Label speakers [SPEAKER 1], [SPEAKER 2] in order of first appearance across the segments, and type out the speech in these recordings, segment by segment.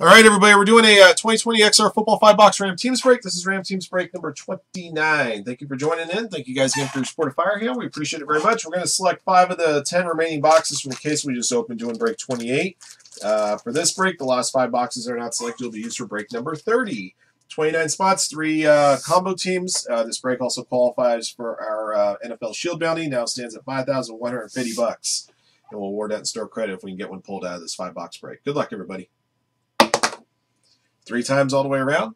[SPEAKER 1] All right, everybody, we're doing a uh, 2020 XR Football 5 Box Ram Teams Break. This is Ram Teams Break number 29. Thank you for joining in. Thank you guys again for your support of Fire. We appreciate it very much. We're going to select five of the 10 remaining boxes from the case we just opened doing break 28. Uh, for this break, the last five boxes are not selected will be used for break number 30. 29 spots, three uh, combo teams. Uh, this break also qualifies for our uh, NFL Shield bounty. Now stands at 5150 bucks, and we'll award that in store credit if we can get one pulled out of this five box break. Good luck, everybody. Three times all the way around.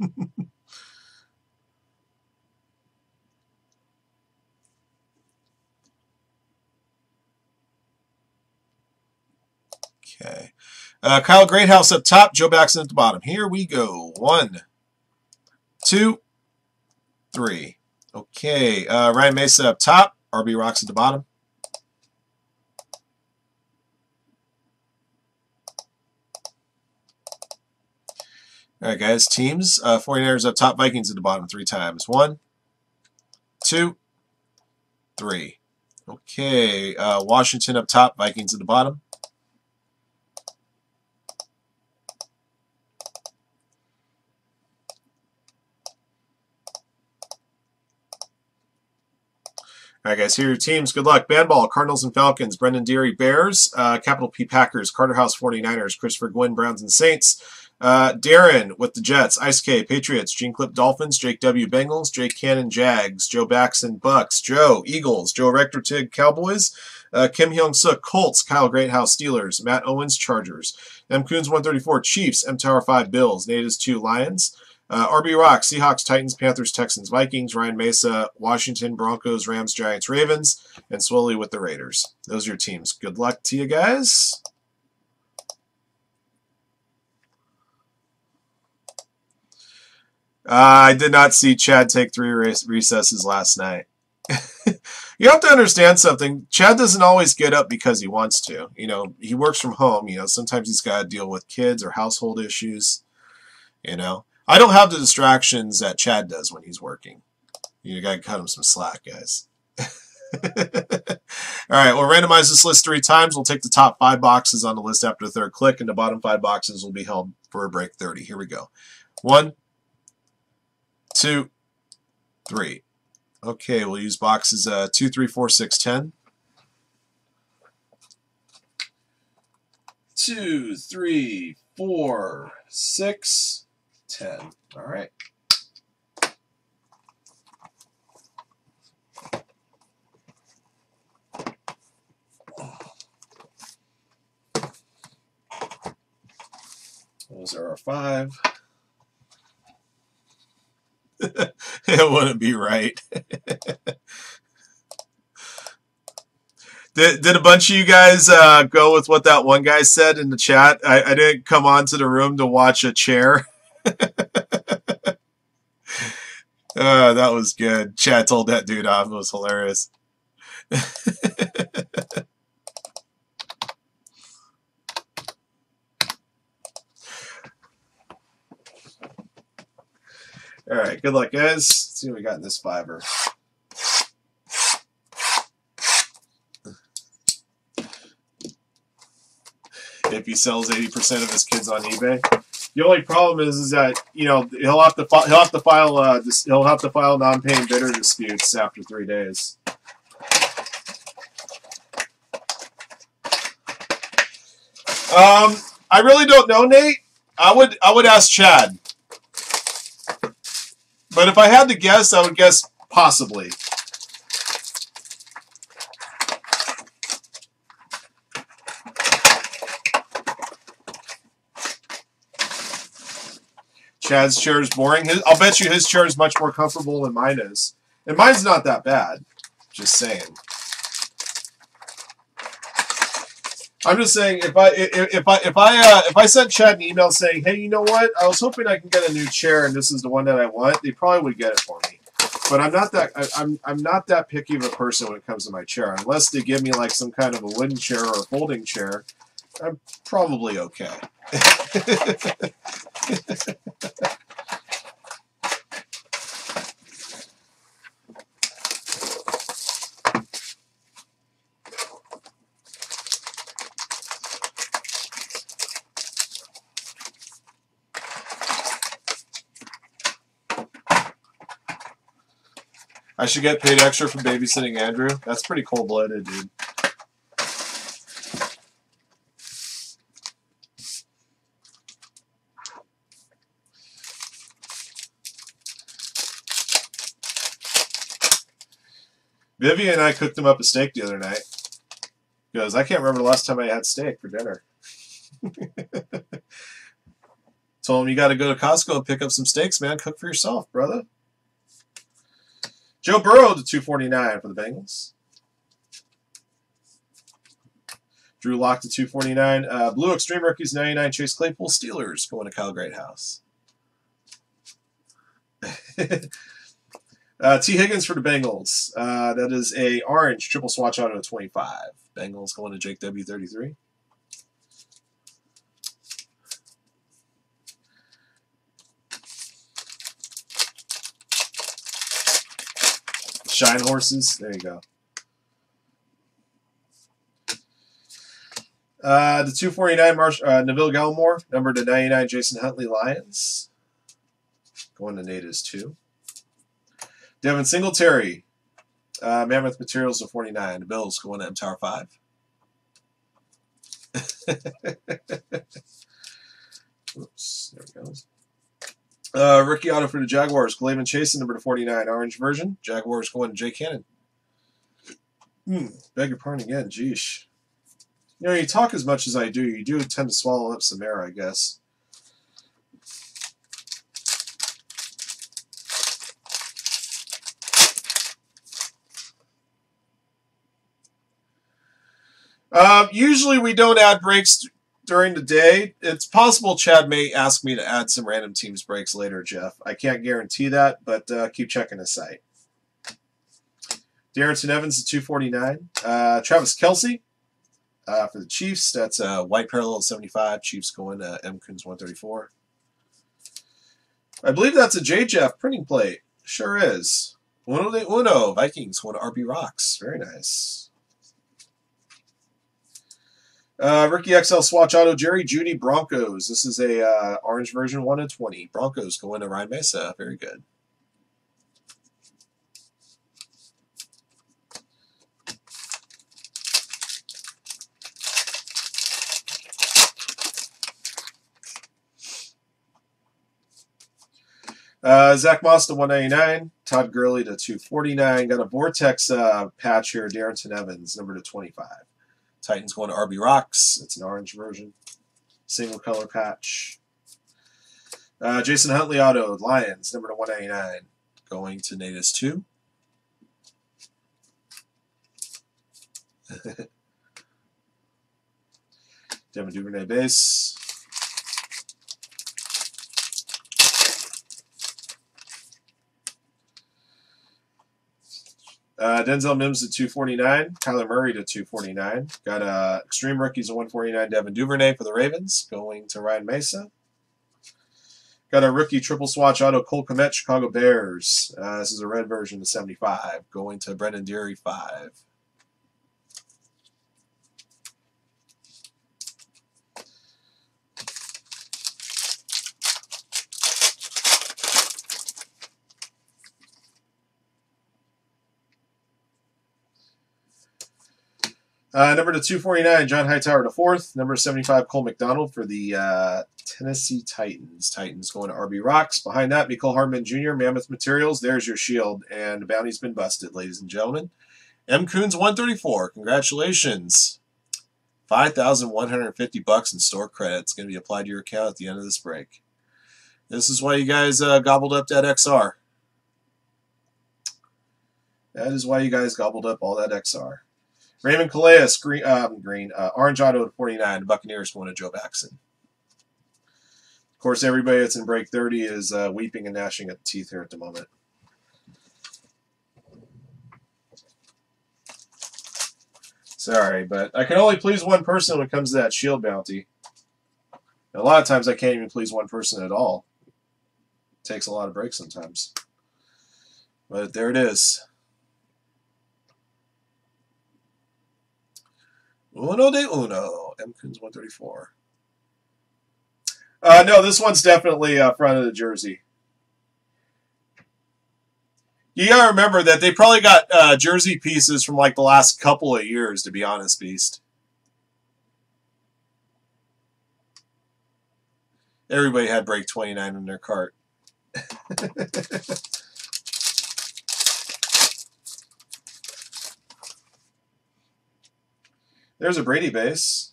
[SPEAKER 1] okay. Uh, Kyle Greathouse up top, Joe Baxton at the bottom. Here we go. One, two, three. Okay. Uh, Ryan Mesa up top, RB Rocks at the bottom. All right, guys. Teams. Uh, 49ers up top, Vikings at the bottom three times. One, two, three. Okay. Uh, Washington up top, Vikings at the bottom. All right, guys, here are your teams. Good luck. Bandball, Cardinals and Falcons. Brendan Deary, Bears. Uh, Capital P, Packers. Carter House, 49ers. Christopher Gwynn, Browns and Saints. Uh, Darren with the Jets, Ice K, Patriots, Gene Clip, Dolphins, Jake W, Bengals, Jake Cannon, Jags, Joe Baxton, Bucks, Joe, Eagles, Joe Rector Tig, Cowboys, uh, Kim Hyung Suk, Colts, Kyle Greathouse, Steelers, Matt Owens, Chargers, M Coons 134, Chiefs, M Tower 5, Bills, Natives 2, Lions, uh, RB Rock, Seahawks, Titans, Panthers, Texans, Vikings, Ryan Mesa, Washington, Broncos, Rams, Giants, Ravens, and Swilly with the Raiders. Those are your teams. Good luck to you guys. Uh, I did not see Chad take three recesses last night. you have to understand something. Chad doesn't always get up because he wants to. You know, he works from home. You know, sometimes he's got to deal with kids or household issues. You know, I don't have the distractions that Chad does when he's working. You got to cut him some slack, guys. All right, we'll randomize this list three times. We'll take the top five boxes on the list after the third click, and the bottom five boxes will be held for a break 30. Here we go. One, two, three. Okay, we'll use boxes uh, two, three, four, six, ten. Two, three, four, six, ten. All right. Those are our five. it wouldn't be right. did, did a bunch of you guys uh, go with what that one guy said in the chat? I, I didn't come onto the room to watch a chair. uh, that was good. Chad told that dude off. It was hilarious. All right, good luck, guys. Let's see what we got in this fiver. If he sells 80% of his kids on eBay. The only problem is, is that you know he'll have to he'll have to file uh, he'll have to file non-paying bidder disputes after three days. Um, I really don't know, Nate. I would I would ask Chad. But if I had to guess, I would guess possibly. Chad's chair is boring. His, I'll bet you his chair is much more comfortable than mine is. And mine's not that bad. Just saying. I'm just saying if I if, if I if I uh, if I sent Chad an email saying, hey, you know what? I was hoping I can get a new chair and this is the one that I want. They probably would get it for me. But I'm not that I, I'm I'm not that picky of a person when it comes to my chair. Unless they give me like some kind of a wooden chair or a folding chair, I'm probably okay. I should get paid extra for babysitting Andrew. That's pretty cold blooded, dude. Vivian and I cooked him up a steak the other night. Because I can't remember the last time I had steak for dinner. Told him you got to go to Costco and pick up some steaks, man. Cook for yourself, brother. Joe Burrow to 249 for the Bengals. Drew Lock to 249. Uh, Blue Extreme Rookies 99. Chase Claypool Steelers going to Kyle Greathouse. uh, T. Higgins for the Bengals. Uh, that is a orange triple swatch out auto 25. Bengals going to Jake W33. Shine horses. There you go. Uh, the 249 Marsh, uh, Neville Gallimore, number to 99 Jason Huntley Lions. Going to natives too. Devin Singletary, uh, Mammoth Materials to 49. The Bills going to M Tower 5. Oops, there it goes. Uh, rookie auto for the Jaguars. K'Lavon Chaisson, number to 49, orange version. Jaguars going to Jay Cannon. Hmm, beg your pardon again. Geesh. You know, you talk as much as I do. You do tend to swallow up some air, I guess. Uh, usually we don't add breaks during the day. It's possible Chad may ask me to add some random teams breaks later, Jeff. I can't guarantee that, but uh, keep checking the site. Darrynton Evans at 249. Uh, Travis Kelce uh, for the Chiefs. That's a white parallel 75. Chiefs going to M. Coons 134. I believe that's a J. Jeff printing plate. Sure is. Uno de Uno. Vikings to RB Rocks. Very nice. Uh, Rookie XL Swatch Auto Jerry Jeudy Broncos. This is a uh, orange version 1 of 20. Broncos going to Ryan Mesa. Very good. Uh, Zach Moss to 199. Todd Gurley to 249. Got a Vortex uh, patch here. Darrynton Evans, number to 25. Titans going to RB Rocks. It's an orange version. Single color patch. Uh, Jason Huntley Auto, Lions, number to 199. Going to Natus 2. Devin Duvernay base. Uh, Denzel Mims at 249. Kyler Murray to 249. Got uh, Extreme Rookies at 149. Devin Duvernay for the Ravens going to Ryan Mesa. Got a rookie triple swatch auto Cole Kmet, Chicago Bears. Uh, this is a red version of 75 going to Brendan Deary 5. Uh, number to 249, John Hightower to fourth. Number 75, Cole McDonald for the uh, Tennessee Titans. Titans going to RB Rocks. Behind that, Mecole Hardman Jr., Mammoth Materials. There's your shield, and the bounty's been busted, ladies and gentlemen. M. Coons 134. Congratulations. 5150 bucks in store credit. It's going to be applied to your account at the end of this break. This is why you guys uh, gobbled up that XR. That is why you guys gobbled up all that XR. Raymond Calais, green, um, green uh, orange auto to 49. The Buccaneers going to Joe Baxton. Of course, everybody that's in break 30 is uh, weeping and gnashing at the teeth here at the moment. Sorry, but I can only please one person when it comes to that shield bounty. And a lot of times I can't even please one person at all. It takes a lot of breaks sometimes. But there it is. Uno de uno. M. Coons 134. Uh, no, this one's definitely uh, front of the jersey. You gotta remember that they probably got uh, jersey pieces from like the last couple of years, to be honest, Beast. Everybody had break 29 in their cart. There's a Brady base.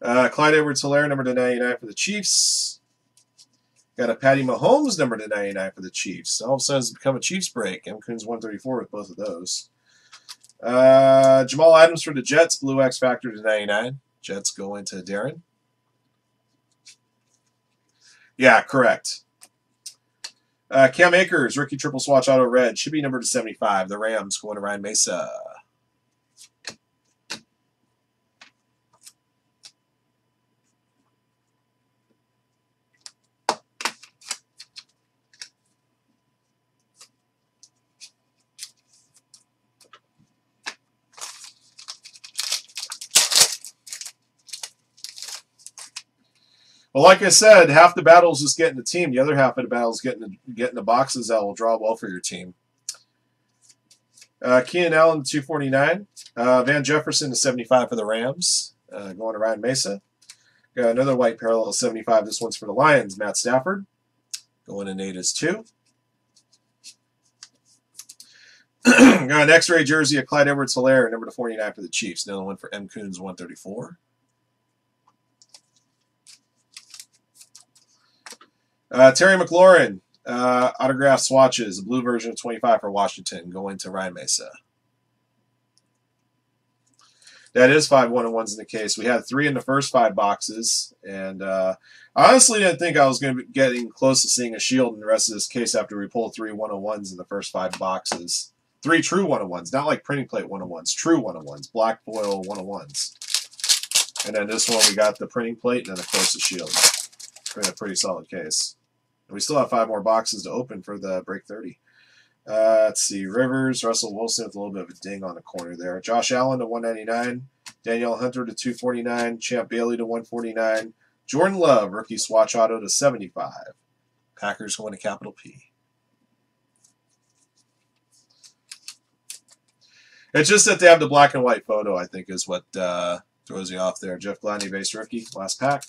[SPEAKER 1] Uh, Clyde Edwards Helaire, number to 99 for the Chiefs. Got a Patty Mahomes, number to 99 for the Chiefs. All of a sudden, it's become a Chiefs break. M. Coons 134 with both of those. Uh, Jamal Adams for the Jets, Blue X Factor to 99. Jets go into Darren. Yeah, correct. Uh, Cam Akers, rookie triple swatch auto red, should be number to 75. The Rams going to Ryan Mesa. Well, like I said, half the battle is just getting the team. The other half of the battle is getting the, getting the boxes that will draw well for your team. Uh, Keenan Allen, 249. Uh, Van Jefferson to 75 for the Rams. Uh, going to Ryan Mesa. Got another white parallel 75. This one's for the Lions. Matt Stafford. Going to Nate is 2. Got an X-ray jersey of Clyde Edwards Helaire, number to 49 for the Chiefs. Another one for M. Coons, 134. Uh, Terry McLaurin, uh, autograph swatches, a blue version of 25 for Washington, going to Ryan Mesa. That is five one and ones in the case. We had three in the first five boxes, and uh, I honestly didn't think I was going to be getting close to seeing a shield in the rest of this case after we pulled three one and ones in the first five boxes. Three true one and ones, not like printing plate one and ones, true one and ones, black foil one and ones. And then this one we got the printing plate and then of course the shield. Been a pretty solid case. We still have five more boxes to open for the break 30. Uh, let's see. Rivers, Russell Wilson with a little bit of a ding on the corner there. Josh Allen to 199. Danielle Hunter to 249. Champ Bailey to 149. Jordan Love, rookie swatch auto to 75. Packers going to capital P. It's just that they have the black and white photo, I think, is what uh, throws you off there. Jeff Gladney, base rookie, last pack.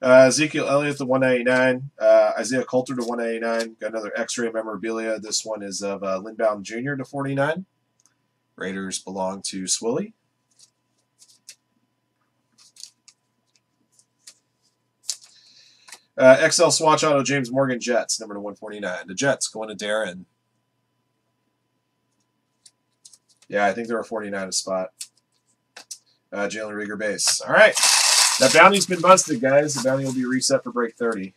[SPEAKER 1] Uh, Ezekiel Elliott to 199. Uh, Isaiah Coulter to 189. Got another X-ray memorabilia. This one is of uh, Lynn Bowden Jr. to 49. Raiders belong to Swilly. Uh, XL Swatch Auto James Morgan Jets, number to 149. The Jets going to Darren. Yeah, I think they're a 49 a spot. Uh, Jalen Reagor base. All right. That bounty's been busted, guys. The bounty will be reset for break 30.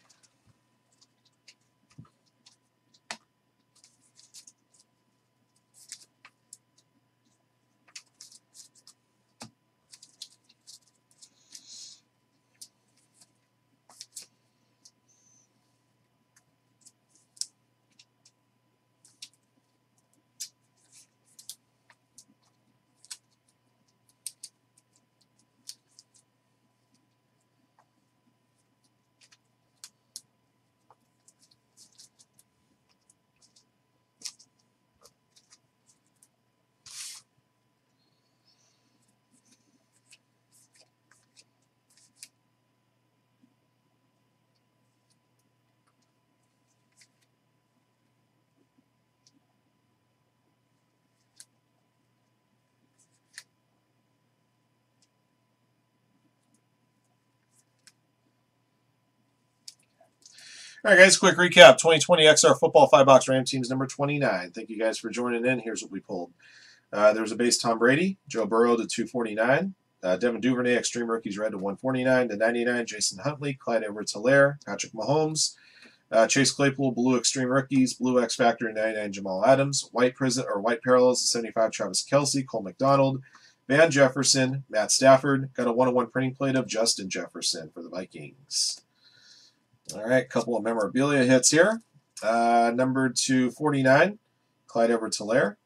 [SPEAKER 1] All right, guys, quick recap. 2020 XR Football 5-Box Ram Teams number 29. Thank you guys for joining in. Here's what we pulled. Uh, there was a base Tom Brady, Joe Burrow to 249, uh, Devin Duvernay, Extreme Rookies Red to 149 to 99, Jason Huntley, Clyde Edwards Helaire, Patrick Mahomes, uh, Chase Claypool, Blue Extreme Rookies, Blue X Factor 99, Jamal Adams, White Prison or White Parallels 75, Travis Kelce, Cole McDonald, Van Jefferson, Matt Stafford, got a one-on-one printing plate of Justin Jefferson for the Vikings. All right, a couple of memorabilia hits here. Uh, number 249, Clyde Edwards Helaire.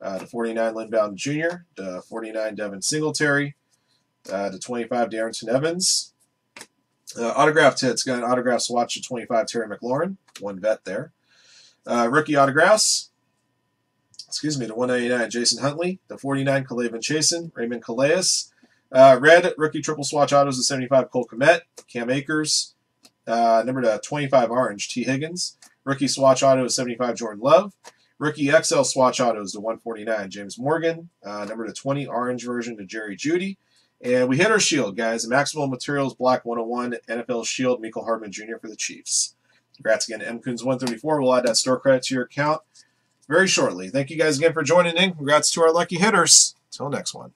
[SPEAKER 1] Uh, to 49, Lynn Bowden Jr. To 49, Devin Singletary. Uh, to 25, Darrynton Evans. Uh, autograph hits. Got an autograph swatch to 25, Terry McLaurin. One vet there. Uh, rookie autographs. Excuse me, to 199, Jason Huntley. To 49, K'Lavon Chaisson. Raymond Calais. Uh, red rookie triple swatch autos to 75, Cole Kmet. Cam Akers. Uh, number to 25, orange, T. Higgins. Rookie swatch auto to 75, Jordan Love. Rookie XL swatch autos to 149, James Morgan. Uh, number to 20, orange version to Jerry Jeudy. And we hit our shield, guys. Maximal Materials Black 101 NFL Shield, Mecole Hardman Jr. for the Chiefs. Congrats again to MCoons134. We'll add that store credit to your account very shortly. Thank you guys again for joining in. Congrats to our lucky hitters. Until next one.